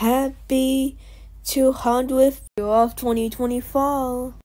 Happy 200th year of 2024.